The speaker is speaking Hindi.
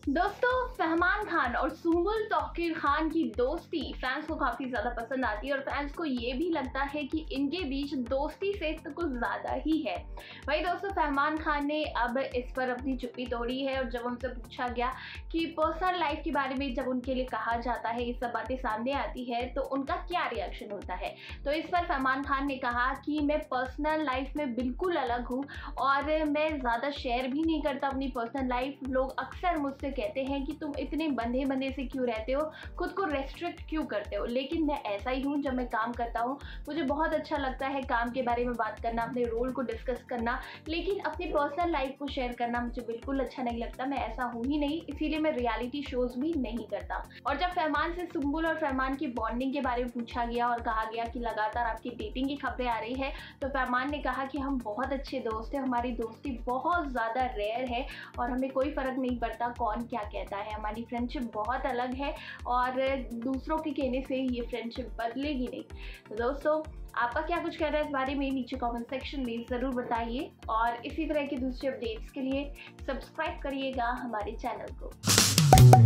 दोस्तों, फहमान खान और सुम्बुल तौकीर खान की दोस्ती फैंस को काफ़ी ज़्यादा पसंद आती है और फैंस को ये भी लगता है कि इनके बीच दोस्ती से तो कुछ ज़्यादा ही है। वही दोस्तों, फहमान खान ने अब इस पर अपनी चुप्पी तोड़ी है और जब उनसे पूछा गया कि पर्सनल लाइफ के बारे में जब उनके लिए कहा जाता है, ये सब बातें सामने आती है तो उनका क्या रिएक्शन होता है? तो इस पर फहमान खान ने कहा कि मैं पर्सनल लाइफ में बिल्कुल अलग हूँ और मैं ज़्यादा शेयर भी नहीं करता अपनी पर्सनल लाइफ लोग अक्सर मुझसे कहते हैं कि तुम इतने बंधे बंधे से क्यों रहते हो, खुद को रेस्ट्रिक्ट क्यों करते हो? लेकिन मैं ऐसा ही हूँ, जब मैं काम करता हूँ, मुझे बहुत अच्छा लगता है काम के बारे में बात करना, अपने रोल को डिस्कस करना, लेकिन अपनी पर्सनल लाइफ को शेयर करना मुझे बिल्कुल अच्छा नहीं लगता, मैं ऐसा हूँ ही नहीं, इसीलिए मैं रियलिटी शोज़ भी नहीं करता। और जब फहमान से सुम्बुल और फहमान की बॉन्डिंग के बारे में पूछा गया और कहा गया कि लगातार आपकी डेटिंग की खबरें आ रही है तो फहमान ने कहा कि हम बहुत अच्छे दोस्त हैं, हमारी दोस्ती बहुत ज़्यादा रेयर है और हमें कोई फ़र्क नहीं पड़ता कौन कौन क्या कहता है, हमारी फ्रेंडशिप बहुत अलग है और दूसरों के कहने से ये फ्रेंडशिप बदलेगी नहीं। तो दोस्तों, आपका क्या कुछ कहना है इस बारे में, नीचे कमेंट सेक्शन में ज़रूर बताइए और इसी तरह के दूसरे अपडेट्स के लिए सब्सक्राइब करिएगा हमारे चैनल को।